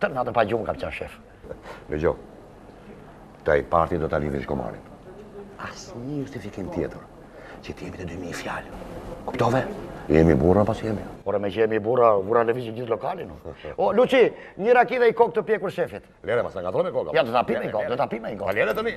Tërë natën pa gjumë kam qenë shef. Dëgjo, te i pari do ta lidhësh gomarin. Asnjë justifikim tjetër, që të jemi të dy me një fjalë. Kuptove? Jemi burra apo s'jemi. Ore meqë jemi burra, burra, lëviz gjithë lokalin. O, Luqi, një raki dhe një kokë të pjekur shefit. Lëre, mos na ngatërro me kokë. Ja, do ta pi me një kokë, do ta pi me një kokë. Lëre tani.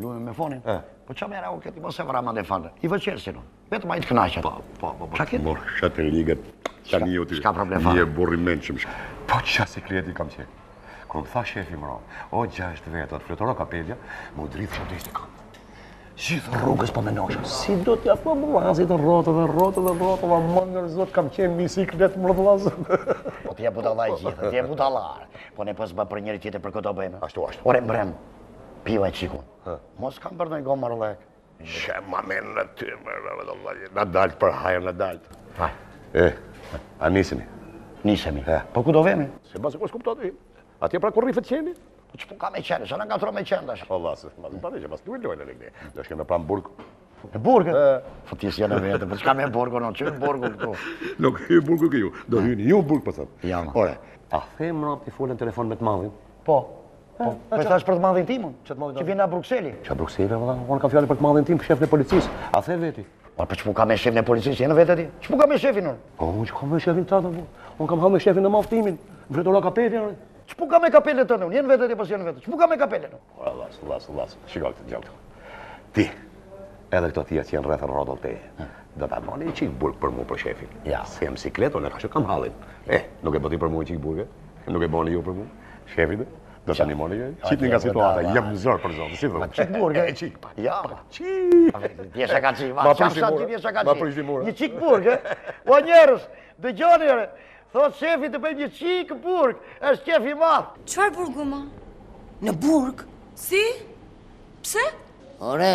Lumja me Fonin. Eh. Po çfarë merr ajo këtu mos e vra mendjen fare. I vë çelësin unë. Vetëm ai të kënaqet. Po, po, po. Çka ke? Marrsha të ligën. Tani ju ti. S'ka problem fare. Je burrë i mençëm. Po çfarë sikleti kam qenë. Kur më tha shefi mbrëmë, o gjashtë vetë, o të fluturoi kapelja, më dritë që deshte kam. Gjithë rrugës po mendoshëm, si do t'ia po më lazi të rrotë dhe rrotë dhe rrotë, dhe më për zot kam qenë një siklet për zot. Po t'ja budala i gjithë, t'ja budala. Po ne po s'bëmë për njëri-tjetrin për kë do bëjmë. Ashtu, ashtu. Ore mbrëmë, Piva një çikë. Mos kam bërë ndonjë gomarllëk. Shë ma me në ty, më rëvë Në dalë për hajë, në dalë. Ha. E, a nisemi? Nisemi. Ha. Po ku do vemi? Se basë ku s'kuptova Atje pra ku rri qeni? Po ç'punë kam me qenë, ç'më ngatërron me qenë dash. Po vasë, ma zë pati që pas duhet lojnë e lekni. Do shkojmë pra në burg. Në burg? Po ti s'je në vete, po ç'kam me burgun, në që në burgu këtu? Nuk, ju burgu kë ju, do hyni, ju burg pësëm. Po Jama. Ore, a themë në apë ti fole në telefon me të madhin? Po. Po, po thash për të madhin tim, që vjen nga Brukseli. Ç'Brukseli, vëlla, unë kam fjalën për të madhin tim, shefin e policisë. A je në vete? Po për çfarë kam me shefin e policisë, jeni vetë ti? Çfarë kam me shefin unë? Po ç'punë kam me shefin tënd, po. Unë kam hall me shefin e madh timin. Fluturoi kapelja unë. Çfarë kam me kapelën tënde unë? Je në vete ti apo s'je në vete. Çfarë kam me kapelën unë? Ore, valla, valla, valla. Shiko këtu, dëgjo. Ti. Edhe këta që janë rreth e rrotull teje. Do ta bëni një çikë burg për mua për shefin. Ja, se jam në siklet, unë kaq e kam hallin. Eh, nuk e bën ti për mua një çikë burg. Nuk e bëni ju për mua. Shefit, do ta ndihmoni ju? Qiteni nga situata, jam në zor për zotin, si dhëmë. Një çikë burg, gëj, qitë, pa, ja, pa, qitë. Ti e shë ka qitë, ma prishti murë, ma prishti murë. Një çikë burg, o njerëz, dëgjoni, e, thotë shefi të bëjmë një çikë burg, është qejf i madh. Çfarë burgu, ma? Në burg? Si? Pse? Ore,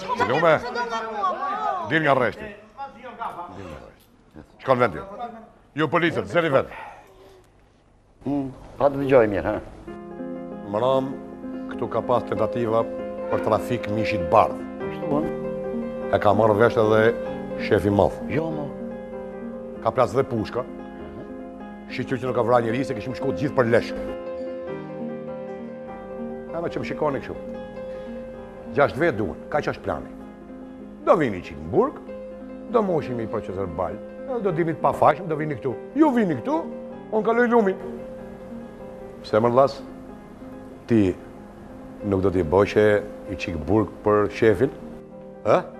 Ç'ke more? Dil nga rreshti. Dil nga rreshti. Shko në vend? Jo policët, zëre vendin. Hmm, pa dëgjo mirë, ha? Mbrëmë, këtu ka pas tentativa për trafik mishi të bardhë. Kështu, ha? E ka marrë vesh edhe shefi i madh. Jo, ma. Ka plas dhe pushka. Shyqyr që nuk ka vra njeri, se kishim shku të gjithë për lesh. Ama ç'më shikoni kështu. Gjashtë vetë duhen, kaq është plani. Do vini i çik në burg, do boni një proces verbal, edhe do dilni të pafajshëm, do vini këtu. Ju vini këtu, unë kaloj lumin. Pse mor vlla? Ti nuk do të bësh i çik burg për shefin? Ë?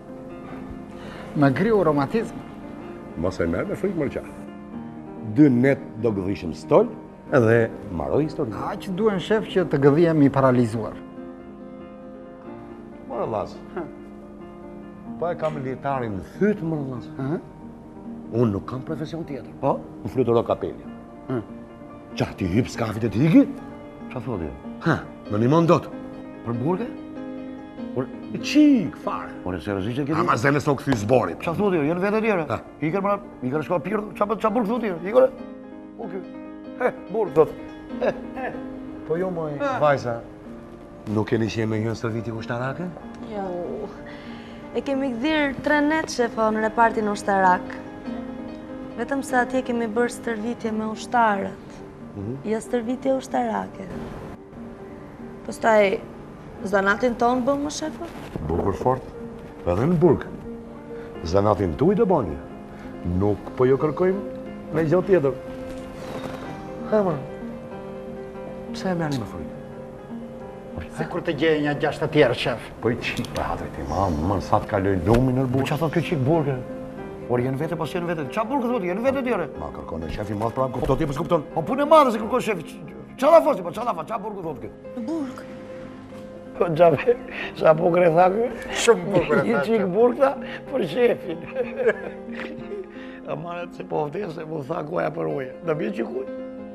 Më griu reumatizma. Mos e merr me frikë mor qafir. Dy net do gdhihesh në stol dhe mbaroi historia. Aq duhen shef që të gdhihem i paralizuar. Mor vlla. Po e kam litarin në fyt mor vlla. Unë nuk kam profesion tjetër. Po, më fluturoi kapelja. Hë? Ça, t'i hip skafit e të iki? Ça thotë kjo? Ha, nuk më ndihmon dot. Për burg e? Por i çik fare. Por e seriozisht e keni. Ama zemës o kthy zbori. Çfarë thotë ti? Janë vetë tjerë. I kanë marrë, i kanë shkuar pirë. Çfarë çfarë burg thotë ti? I kanë. Okej. He, burg thotë. He. Po jo moj, vajza. Nuk keni qenë në ndonjë stërvitje ushtarake? Jo. E kemi gdhirë tre netë shefo në repartin ushtarak. Vetëm se atje kemi bërë stërvitje me ushtarët. Mhm. Jo stërvitje ushtarake. Pastaj, zanatin tonë bëjmë, shefo? Bukur fort. Edhe në burg. Zanatin tuj do bëni. Nuk po ju kërkojmë ndonjë gjo tjetër. Hë mo, pse e merrni me frikë? Sikur të gjeje një gjashtë të tjerë, shef. Po i çik për hatër tim, mo, sa të kaloj lumin. Po ça thotë kjo, çik burg, Po je në vete, po s'je në vete. Ça burgu thotë, je në vete ti ore. Ma kërkon shefi i madh prapë, kupto ti, po s'e kupton. Po punë e madhe, se kërkon shefi. Qa da fosi, po qa da fa, qa burë këtë thotë këtë. Në burë këtë. Po qa me, sa po kërë tha këtë. Shumë po kërë tha këtë. I çikë burg këta, për shefin. A marët se po vdes, se m'u tha goja për ujë. Në bje që kuj.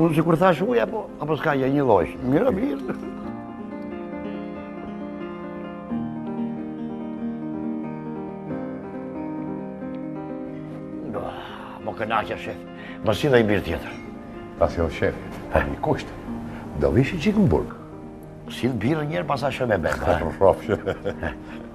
Unë si kur thash uja, po, apo s'ka një një lojsh. Mirë, mirë. Më kënaqë, shef. Më si dhe i mirë tjetër. Ta si dhe shef, pa një kushtë. Do vishë që i këmë burgë. Si dhe birë njërë pasa shëve bërë. Rofshë.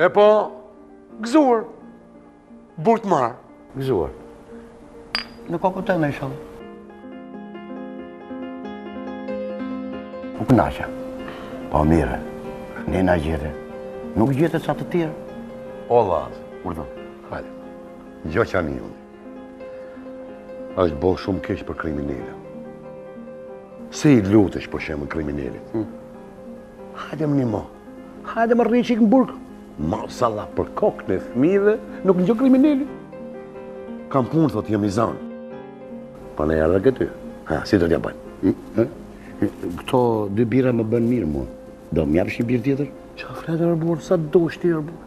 E po, gëzuar. Burg të mbarë. Gëzuar. Në kokë të në i shumë. Nuk në Po mire. Ne na gjete. Nuk gjete ca të tjerë. O vlla. Urdhro. Hajde. Dëgjo ça them unë. Është bo shumë keq për kriminelin. Se i lutesh për shembull kriminelit. Hmm. Hajde më njih mo. Hajde më rri çik në burg. Ma sala për kokë e fmijve, nuk njeh krimineli. Kam punë, thot, jam i zanë. Po na erdhe këtu. Ha, si do t'ja bëjnë? Hmm? Hmm? Këto dy bira më bënë mirë, mu. Do më japësh një birë tjetër? Qa fletë e rëburë, sa do është i rëburë?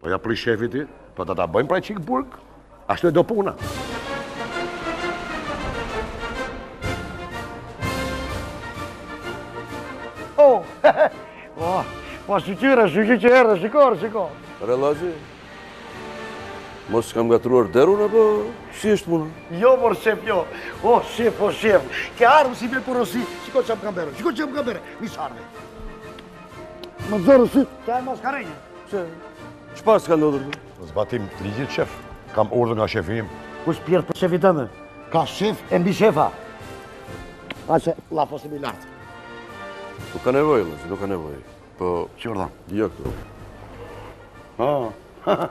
Po ja pra shefi ti, po do ta bëjmë pra çikë burg, ashtu e do puna. Oh, oh, po shqyqyre, shqyqyqyre, herë, shikor, shikor. Rre Lazi, mos kam gatruar derën, apo si është puna? Jo, mor shef, jo. O, oh, shef, o, oh, shef, ke armë si me porosi. Shiko ç'më kanë bërë, shiko ç'më kanë bërë, mi sharve. Më zërë si... Qa e mos ka rejnë? Që... Ç'paska ndodhur? Në zbatim të ligjit, shef. Kam urdhër nga shefi im. Kush pyet për shefin tënd Ka shefa mbi shefa. A qe Lazi, po si më lart. Nuk ka nevojë, Lazi, nuk ka nevojë. Po... Ç'u dhanë? Jo këtu. Ha, ha, ha.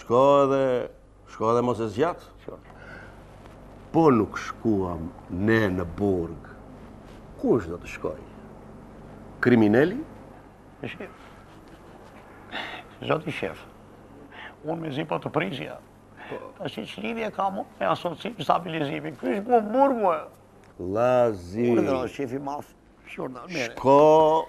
Shko, shko edhe mos e zgjat. Po nuk shkuam ne në burg. Kush do të shkojë? Krimineli? Shef. Zoti shef. Unë mezi po të prisja. Po. Tashi çfarë lidhje ka mu me asociim stabilizimi. Ky është bërë burgu e. Lazi. Unë dhe shefi mas. Shko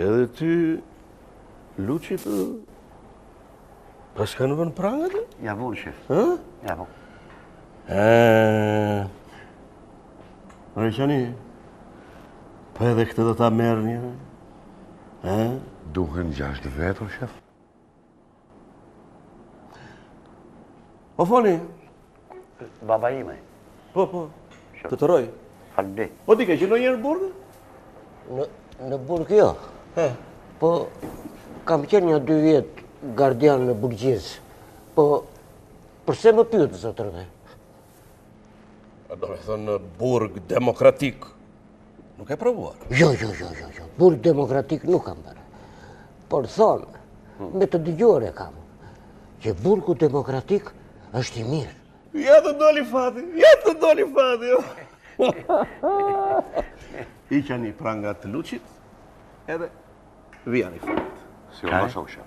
Edhe ty, Luçi, për... Paskan vënë prangat? I kanë vënë, shef. Hë? I kanë vënë. Eee... Rre Qani, po edhe këtë do ta merrni, e? Duhen gjashtë vetë, shef. O Foni. Baba ime. Po, po. Të të rrojë. Falbi. Po ti ke qenë ndonjëherë në burg? Në burg jo. Po, kam qenë nja dy vjet gardian në burgjizë. Po, përse më pyet zotrote? Domethënë burg demokratik, nuk ke provuar. Jo, jo, jo, jo, jo, burg demokratik nuk kam bërë. Por thonë, hmm. me të dëgjuar e kam, që burgu demokratik është i mirë. Ja të doli fati, ja të doli fati, jo. Hiqini prangat Luçit, edhe vijani Fatit. Si urdhëron shoku shef.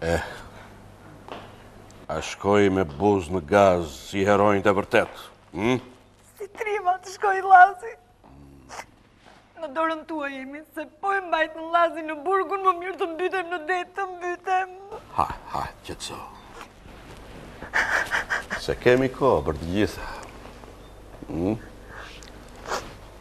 Eh. A shkoj me buzë në gaz si heronjtë e vërtetë? Hm? Si trimat shkoi Llazi. Në dorën tuaj jemi, se po e mbajtën Llazin në burg më mirë të mbytem në det, të mbytem. Ha, ha, qetësohu. Se kemi kohë për të gjitha. Hm?